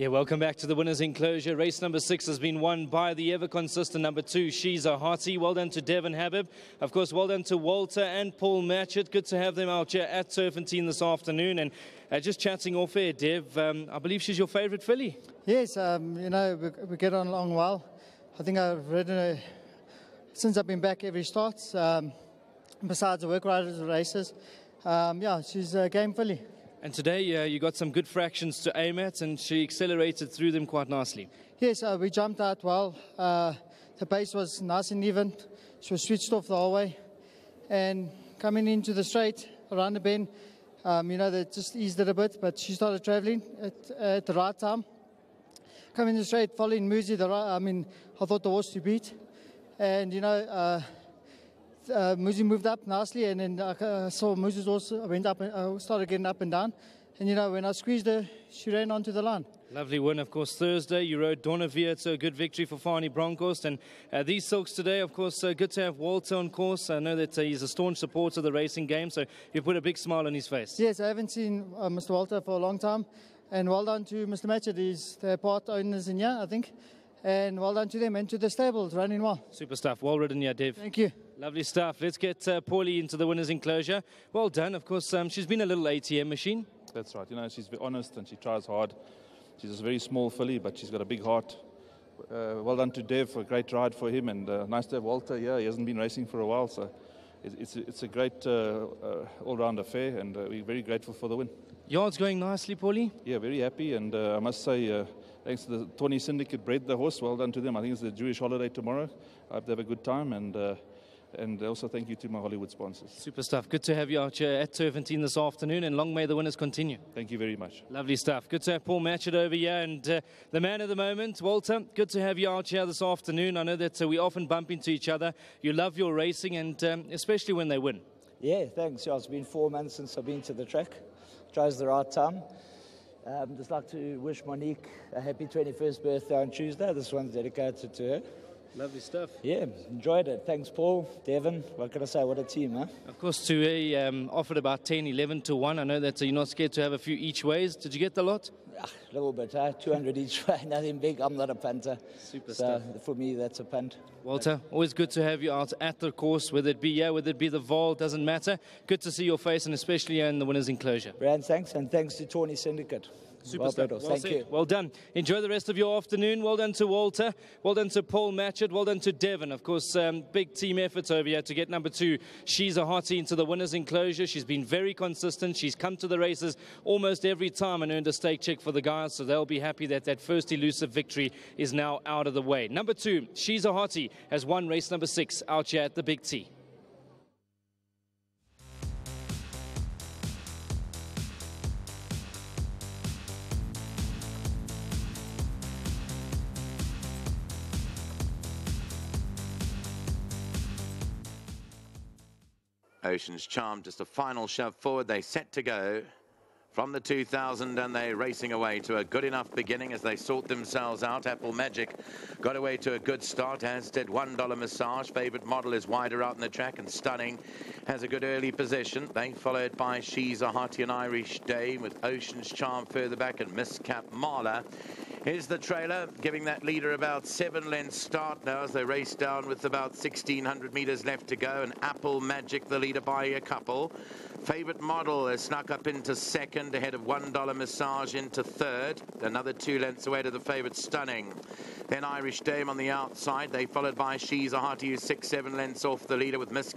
Yeah, welcome back to the winners' enclosure. Race number six has been won by the ever consistent number two, She's a Hearty. Well done to Devon Habib. Of course, well done to Walter and Paul Matchett. Good to have them out here at Turffontein this afternoon. And uh, just chatting off air, Dev, um, I believe she's your favourite filly. Yes, um, you know, we, we, get on along well. I think I've ridden her since I've been back every start, um, besides the work riders races. Um, yeah, she's a game filly. And today uh, you got some good fractions to aim at, and she accelerated through them quite nicely. Yes, uh, we jumped out well. Uh, the pace was nice and even. She was switched off the whole way. And coming into the straight around the bend, um, you know, they just eased it a bit, but she started traveling at, at the right time. Coming in the straight, following Muzi, the right, I mean, I thought the horse to beat. And, you know, uh, uh, Muzi moved up nicely, and then I uh, saw Muzi's also went up and uh, started getting up and down. And you know, when I squeezed her, she ran onto the line. Lovely win, of course. Thursday, you rode Donavia. It's a good victory for Fanie Bronkhorst. And uh, these silks today, of course, uh, good to have Walter on course. I know that uh, he's a staunch supporter of the racing game, so you put a big smile on his face. Yes, I haven't seen uh, Mr. Walter for a long time. And well done to Mr. Matchett. He's the part owners in here, I think. And well done to them and to the stables, running well. Super stuff. Well ridden, yeah, Dev. Thank you. Lovely stuff. Let's get uh, Paulie into the winner's enclosure. Well done. Of course, um, she's been a little ATM machine. That's right. You know, she's honest and she tries hard. She's a very small filly, but she's got a big heart. Uh, well done to Dev for a great ride for him, and uh, nice to have Walter here. He hasn't been racing for a while, so it's, it's a great uh, uh, all-round affair, and uh, we're very grateful for the win. Yard's going nicely, Paulie? Yeah, very happy, and I must say, thanks to the Tony Syndicate bred the horse. Well done to them. I think it's the Jewish holiday tomorrow. I hope they have a good time, and and also thank you to my Hollywood sponsors. Super stuff. Good to have you out here at Turffontein this afternoon, and long may the winners continue. Thank you very much. Lovely stuff. Good to have Paul Matchett over here, and uh, the man of the moment, Walter. Good to have you out here this afternoon. I know that uh, we often bump into each other. You love your racing, and um, especially when they win. Yeah, thanks. Yeah, it's been four months since I've been to the track. Tries the right time. Um, just like to wish Monique a happy 21st birthday on Tuesday. This one's dedicated to her. Lovely stuff. Yeah, enjoyed it. Thanks, Paul. Devon, what can I say? What a team, huh? Of course, Tue um, offered about 10, 11 to 1. I know that uh, you're not scared to have a few each ways. Did you get the lot? A little bit, huh? 200 each way, nothing big. I'm not a punter. Super so stuff. For me, that's a punt. Walter, always good to have you out at the course, whether it be yeah, whether it be the Vaal, doesn't matter. Good to see your face, and especially in the winner's enclosure. Brand, thanks, and thanks to Tony Syndicate. Super well, stuff. Well Thank said. you. Well done. Enjoy the rest of your afternoon. Well done to Walter. Well done to Paul Matchett. Well done to Devon. Of course, um, big team effort over here to get number two. She's a hottie into the winner's enclosure. She's been very consistent. She's come to the races almost every time and earned a stake check for the guys, so they'll be happy that that first elusive victory is now out of the way. Number two, She's a hottie, has won race number six out here at the Big T. Ocean's Charm, just a final shove forward. They set to go from the 2000 and they racing away to a good enough beginning as they sort themselves out. Apple Magic got away to a good start, as did $1 Massage. Favorite model is wider out in the track and stunning. Has a good early position. They followed by She's a Hearty and Irish Dame with Ocean's Charm further back and Miss Cap Marla. Here's the trailer, giving that leader about seven lengths start now as they race down with about 1,600 metres left to go. And Apple Magic, the leader by a couple. Favorite model has snuck up into second, ahead of $1 Massage into third. Another two lengths away to the favorite Stunning. Then Irish Dame on the outside. They followed by She's a Hearty, who's six, seven lengths off the leader with Miss